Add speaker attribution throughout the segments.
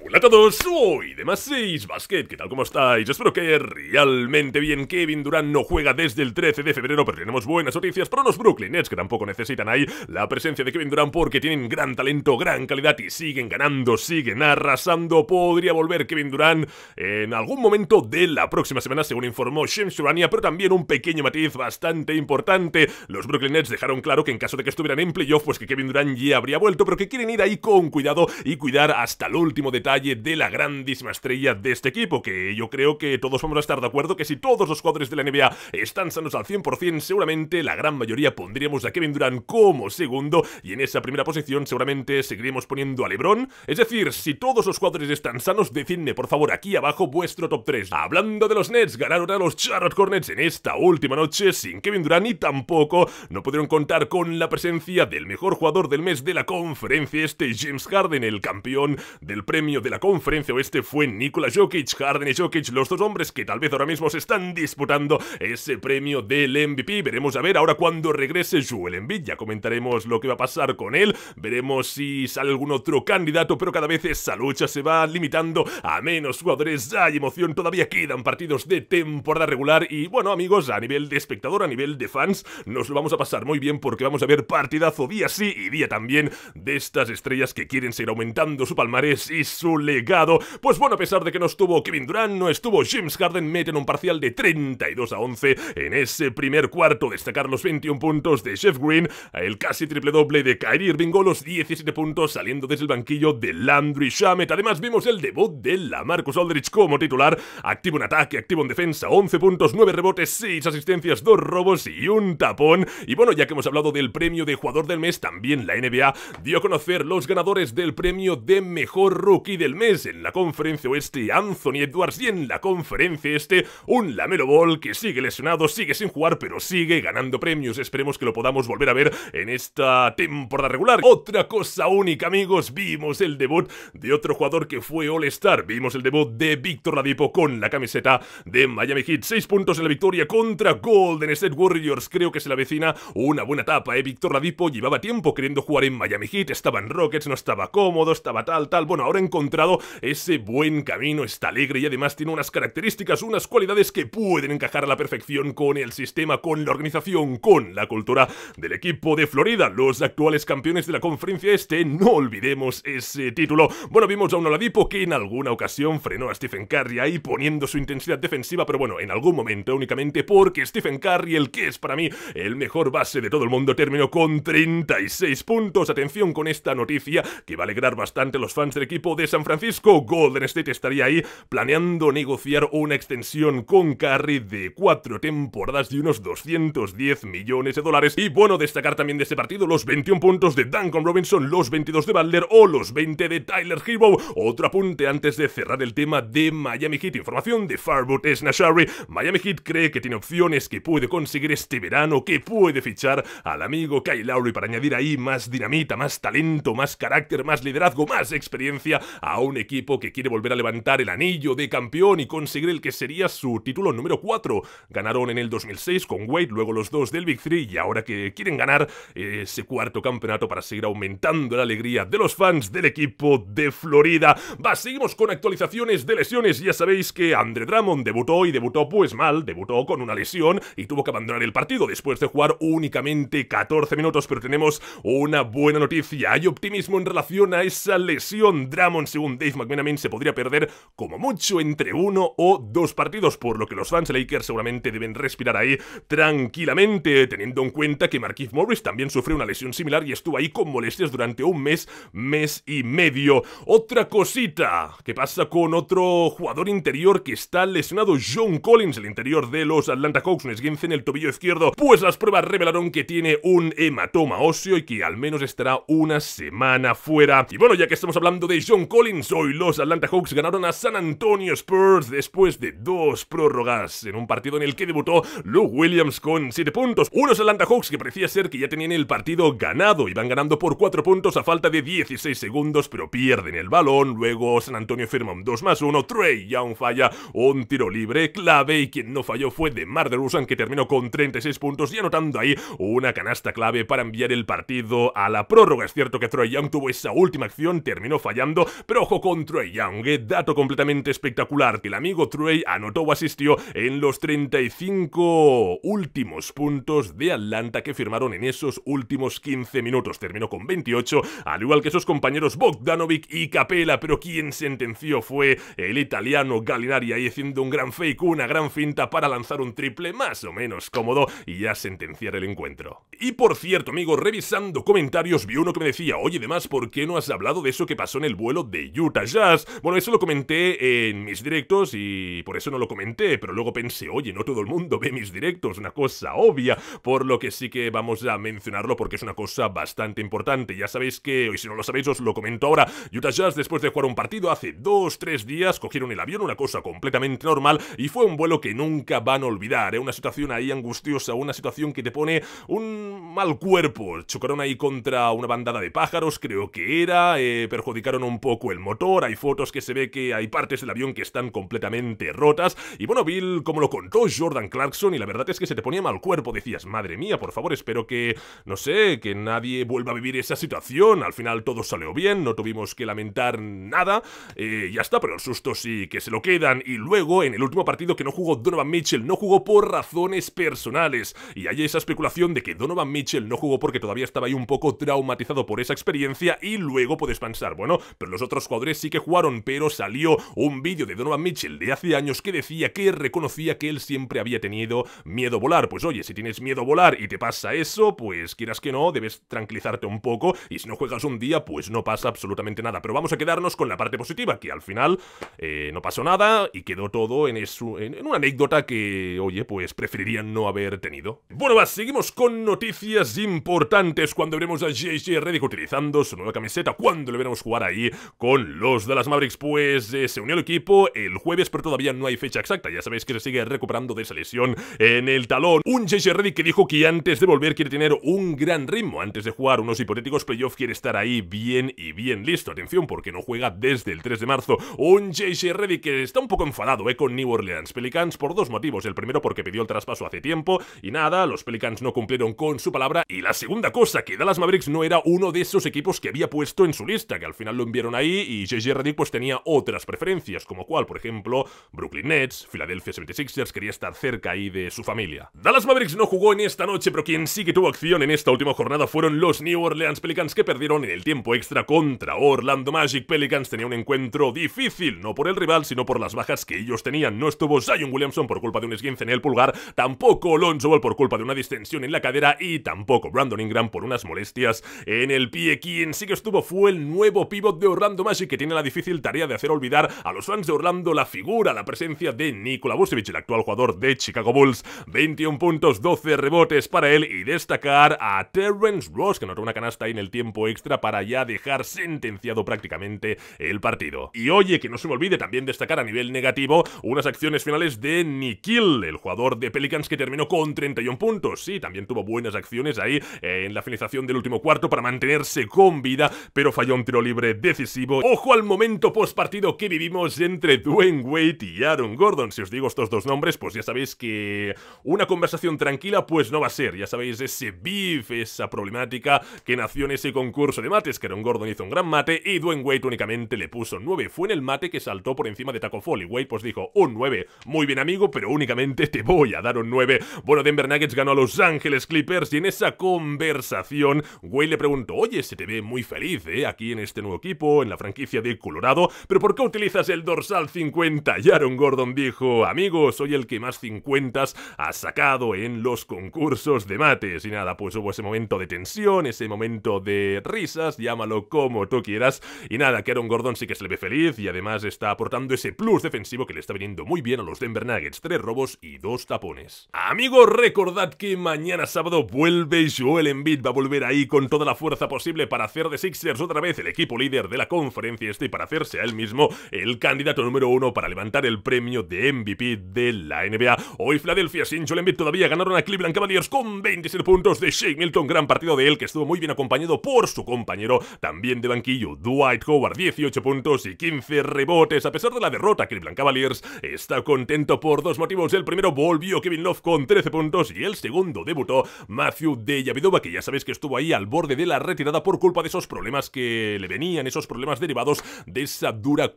Speaker 1: Hola a todos, soy de más 6 Basket, ¿qué tal? ¿Cómo estáis? Espero que realmente bien. Kevin Durant no juega desde el 13 de febrero Pero tenemos buenas noticias. Para los Brooklyn Nets Que tampoco necesitan ahí la presencia de Kevin Durant Porque tienen gran talento, gran calidad Y siguen ganando, siguen arrasando. Podría volver Kevin Durant en algún momento de la próxima semana Según informó James Urania Pero también un pequeño matiz bastante importante. Los Brooklyn Nets dejaron claro que en caso de que estuvieran en playoff Pues que Kevin Durant ya habría vuelto Pero que quieren ir ahí con cuidado y cuidar hasta el último detalle de la grandísima estrella de este equipo, que yo creo que todos vamos a estar de acuerdo que si todos los jugadores de la NBA están sanos al 100%, seguramente la gran mayoría pondríamos a Kevin Durant como segundo, y en esa primera posición seguramente seguiremos poniendo a LeBron. Es decir, si todos los jugadores están sanos, decidme por favor aquí abajo vuestro top 3. Hablando de los Nets, ganaron a los Charlotte Hornets en esta última noche sin Kevin Durant y tampoco no pudieron contar con la presencia del mejor jugador del mes de la conferencia este, James Harden, el campeón del premio de la conferencia oeste fue Nikola Jokic, Harden y Jokic, los dos hombres que tal vez ahora mismo se están disputando ese premio del MVP. Veremos a ver ahora cuando regrese Joel Embiid, ya comentaremos lo que va a pasar con él, veremos si sale algún otro candidato, pero cada vez esa lucha se va limitando a menos jugadores, hay emoción, todavía quedan partidos de temporada regular y bueno amigos, a nivel de espectador, a nivel de fans, nos lo vamos a pasar muy bien porque vamos a ver partidazo día sí y día también de estas estrellas que quieren seguir aumentando su palmarés y su legado. Pues bueno, a pesar de que no estuvo Kevin Durant, no estuvo James Harden, meten un parcial de 32 a 11 en ese primer cuarto. Destacar los 21 puntos de Jeff Green, el casi triple doble de Kyrie Irving, los 17 puntos saliendo desde el banquillo de Landry Shamet. Además, vimos el debut de la Marcus Aldrich como titular, activo en ataque, activo en defensa, 11 puntos, 9 rebotes, 6 asistencias, 2 robos y un tapón. Y bueno, ya que hemos hablado del premio de jugador del mes, también la NBA dio a conocer los ganadores del premio de mejor rookie del mes en la conferencia oeste Anthony Edwards y en la conferencia este un Lamelo Ball que sigue lesionado, sigue sin jugar pero sigue ganando premios. Esperemos que lo podamos volver a ver en esta temporada regular. Otra cosa única amigos, vimos el debut de otro jugador que fue All-Star. Vimos el debut de Víctor Ladipo con la camiseta de Miami Heat. 6 puntos en la victoria contra Golden State Warriors. Creo que se la vecina una buena etapa, ¿eh? Víctor Ladipo llevaba tiempo queriendo jugar en Miami Heat. Estaba en Rockets, no estaba cómodo, estaba tal, tal. Bueno, ahora ha encontrado ese buen camino, está alegre y además tiene unas características, unas cualidades que pueden encajar a la perfección con el sistema, con la organización, con la cultura del equipo de Florida, los actuales campeones de la conferencia este, no olvidemos ese título. Bueno, vimos a un Oladipo que en alguna ocasión frenó a Stephen Curry ahí poniendo su intensidad defensiva, pero bueno, en algún momento únicamente porque Stephen Curry, el que es para mí el mejor base de todo el mundo, terminó con 36 puntos. Atención con esta noticia que va a alegrar bastante a los fans del equipo de San Francisco Golden State estaría ahí planeando negociar una extensión con Curry de cuatro temporadas de unos 210 millones de dólares. Y bueno, destacar también de este partido los 21 puntos de Duncan Robinson, los 22 de Butler o los 20 de Tyler Hero. Otro apunte antes de cerrar el tema de Miami Heat. Información de Farboot Snashari. Miami Heat cree que tiene opciones que puede conseguir este verano, que puede fichar al amigo Kyle Lowry para añadir ahí más dinamita, más talento, más carácter, más liderazgo, más experiencia a un equipo que quiere volver a levantar el anillo de campeón y conseguir el que sería su título número 4. Ganaron en el 2006 con Wade, luego los dos del Big 3 y ahora que quieren ganar ese cuarto campeonato para seguir aumentando la alegría de los fans del equipo de Florida. Va, seguimos con actualizaciones de lesiones. Ya sabéis que Andre Drummond debutó y debutó pues mal, debutó con una lesión y tuvo que abandonar el partido después de jugar únicamente 14 minutos, pero tenemos una buena noticia. Hay optimismo en relación a esa lesión. Drummond, según Dave McMahon, se podría perder como mucho entre uno o dos partidos, por lo que los fans Lakers seguramente deben respirar ahí tranquilamente, teniendo en cuenta que Marquise Morris también sufrió una lesión similar y estuvo ahí con molestias durante un mes, mes y medio. Otra cosita, ¿qué pasa con otro jugador interior que está lesionado? John Collins, el interior de los Atlanta Hawks, un en el tobillo izquierdo, pues las pruebas revelaron que tiene un hematoma óseo y que al menos estará una semana fuera. Y bueno, ya que estamos hablando de John Collins, hoy los Atlanta Hawks ganaron a San Antonio Spurs después de dos prórrogas en un partido en el que debutó Lou Williams con 7 puntos. Unos Atlanta Hawks que parecía ser que ya tenían el partido ganado, iban ganando por 4 puntos a falta de 16 segundos, pero pierden el balón. Luego San Antonio firma un 2 más 1. Trey Young falla un tiro libre clave y quien no falló fue de Mar de Rusan que terminó con 36 puntos y anotando ahí una canasta clave para enviar el partido a la prórroga. Es cierto que Trey Young tuvo esa última acción, terminó fallando, Pero ojo con Trey Young, eh, dato completamente espectacular, que el amigo Trey anotó o asistió en los 35 últimos puntos de Atlanta que firmaron en esos últimos 15 minutos. Terminó con 28, al igual que sus compañeros Bogdanovic y Capela, pero quien sentenció fue el italiano Gallinari ahí haciendo un gran fake, una gran finta para lanzar un triple más o menos cómodo y ya sentenciar el encuentro. Y por cierto, amigo, revisando comentarios vi uno que me decía, oye, además, ¿por qué no has hablado de eso que pasó en el vuelo de Utah Jazz? Bueno, eso lo comenté en mis directos y por eso no lo comenté, pero luego pensé, oye, no todo el mundo ve mis directos, una cosa obvia, por lo que sí que vamos a mencionarlo porque es una cosa bastante importante. Ya sabéis que, y si no lo sabéis, os lo comento ahora, Utah Jazz después de jugar un partido hace dos, tres días, cogieron el avión, una cosa completamente normal, y fue un vuelo que nunca van a olvidar, ¿eh? una situación ahí angustiosa, una situación que te pone un mal cuerpo. Chocaron ahí contra una bandada de pájaros, creo que era, eh, perjudicaron un poco el motor, hay fotos que se ve que hay partes del avión que están completamente rotas, y bueno, Bill, como lo contó Jordan Clarkson, y la verdad es que se te ponía mal cuerpo, decías, madre mía, por favor, espero que, no sé, que nadie vuelva a vivir esa situación, al final todo salió bien, no tuvimos que lamentar nada, eh, ya está, pero el susto sí que se lo quedan, y luego, en el último partido que no jugó Donovan Mitchell, no jugó por razones personales, y hay esa especulación de que Donovan Mitchell no jugó porque todavía estaba ahí un poco traumatizado por esa experiencia, y luego puedes pensar, bueno, pero los otros jugadores sí que jugaron, pero salió un vídeo de Donovan Mitchell de hace años que decía que reconocía que él siempre había tenido miedo a volar, pues oye, si tienes miedo a volar y te pasa eso, pues quieras que no, debes tranquilizarte un poco, y si no juegas un día, pues no pasa absolutamente nada, pero vamos a quedarnos con la parte positiva, que al final eh, no pasó nada y quedó todo en, eso, en, una anécdota que, oye, pues preferirían no haber tenido. Bueno, va, seguimos con noticias importantes cuando veremos a JJ Redick utilizando su nueva camiseta, cuando le veremos jugar ahí con los de las Mavericks, pues eh, se unió al equipo el jueves, pero todavía no hay fecha exacta, ya sabéis que se sigue recuperando de esa lesión en el talón. Un JJ Redick que dijo que antes de volver quiere tener un gran ritmo, antes de jugar unos hipotéticos playoffs quiere estar ahí bien y bien listo. Atención, porque no juega desde el 3 de marzo. Un JJ Redick que está un poco enfadado eh, con New Orleans Pelicans por dos motivos. El primero porque pidió el traspaso hace tiempo y nada, los Pelicans no cumplieron con su palabra. Y la segunda cosa, que Dallas Mavericks no era uno de esos equipos que había puesto en su lista, que al final lo enviaron ahí y JJ Redick pues tenía otras preferencias, como cual, por ejemplo, Brooklyn Nets, Philadelphia 76ers, quería estar cerca ahí de su familia. Dallas Mavericks no jugó en esta noche, pero quien sí que tuvo acción en esta última jornada fueron los New Orleans Pelicans que perdieron en el tiempo extra contra Orlando Magic. Pelicans tenía un encuentro difícil, no por el rival, sino por las bajas que ellos tenían. No estuvo Zion Williamson por culpa de un esguince en el pulgar, tampoco Lonzo Ball por culpa de una distensión en la cadera y tampoco Brandon Ingram por unas molestias en el pie. Quien sí que estuvo fue el nuevo pivot de Orlando Magic que tiene la difícil tarea de hacer olvidar a los fans de Orlando la figura, la presencia de Nikola Vucevic, el actual jugador de Chicago Bulls. 21 puntos, 12 rebotes para él y destacar a Terrence Ross que anotó una canasta ahí en el tiempo extra para ya dejar sentenciado prácticamente el partido. Y oye, que no se me olvide también destacar a nivel negativo unas acciones finales de Nikhil, el jugador de Pelicans que terminó con 31 puntos. Sí, también tuvo buenas acciones ahí en la finalización del último cuarto para mantenerse con vida, pero falló un tiro libre decisivo. Ojo al momento post partido que vivimos entre Dwayne Wade y Aaron Gordon. Si os digo estos dos nombres, pues ya sabéis que una conversación tranquila pues no va a ser. Ya sabéis ese beef, esa problemática que nació en ese concurso de mates, que Aaron Gordon hizo un gran mate y Dwayne Wade únicamente le puso 9. Fue en el mate que saltó por encima de Taco Fall y Wade pues dijo un 9. Muy bien amigo, pero únicamente te voy a dar un 9. Bueno, Denver Nuggets ganó a Los Ángeles Clippers y en esa conversación Wade le preguntó, oye, se te ve muy feliz, ¿eh? Aquí en este nuevo equipo, en la franquicia de Colorado, pero ¿por qué utilizas el dorsal 50? Y Aaron Gordon dijo, amigo, soy el que más 50 ha sacado en los concursos de mates. Y nada, pues hubo ese momento de tensión, ese momento de risas, llámalo como tú quieras. Y nada, que Aaron Gordon sí que se le ve feliz y además está aportando ese plus defensivo que le está viniendo muy bien a los Denver Nuggets. Tres robos y dos tapones. Amigos, recordad que mañana sábado vuelve Joel Embiid. Va a volver ahí con toda la fuerza posible para hacer de Sixers otra vez el equipo líder de la conferencia este y para hacerse a él mismo el candidato número uno para levantar el premio de MVP de la NBA. Hoy Philadelphia sin Joel Embiid todavía ganaron a Cleveland Cavaliers con 27 puntos de Shake Milton. Gran partido de él que estuvo muy bien acompañado por su compañero también de banquillo, Dwight Howard. 18 puntos y 15 rebotes. A pesar de la derrota, Cleveland Cavaliers está contento por dos motivos. El primero volvió Kevin Love con 13 puntos y el segundo debutó Matthew de que ya sabéis que estuvo ahí al borde de la retirada por culpa de esos problemas que le venían, esos problemas derivados de esa dura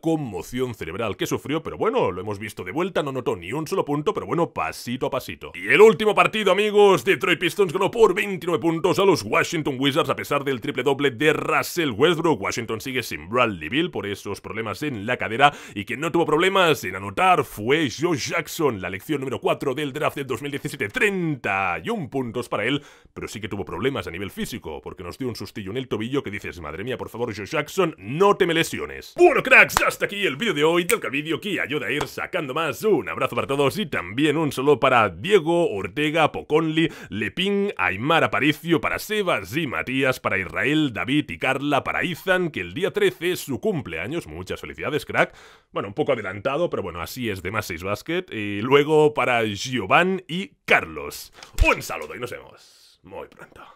Speaker 1: conmoción cerebral que sufrió, pero bueno, lo hemos visto de vuelta, no notó ni un solo punto, pero bueno, pasito a pasito. Y el último partido, amigos, Detroit Pistons ganó por 29 puntos a los Washington Wizards a pesar del triple doble de Russell Westbrook. Washington sigue sin Bradley Bill por esos problemas en la cadera y quien no tuvo problemas en anotar fue Joe Jackson, la lección número 4 del draft del 2017, 31 puntos para él, pero sí que tuvo problemas a nivel físico porque nos dio un sustillo en el tobillo que dices, madre mía, por favor, Joe Jackson, no te me lesiones. Bueno, cracks, hasta aquí el vídeo de hoy del vídeo que ayuda a ir sacando más. Un abrazo para todos y también un solo para Diego, Ortega, Poconli, Lepín, Aymar Aparicio, para Sebas y Matías, para Israel, David y Carla, para Izan, que el día 13 es su cumpleaños. Muchas felicidades, crack. Bueno, un poco adelantado, pero bueno, así es de más 6 Basket. Y luego para Giovanni y Carlos. Un saludo y nos vemos muy pronto.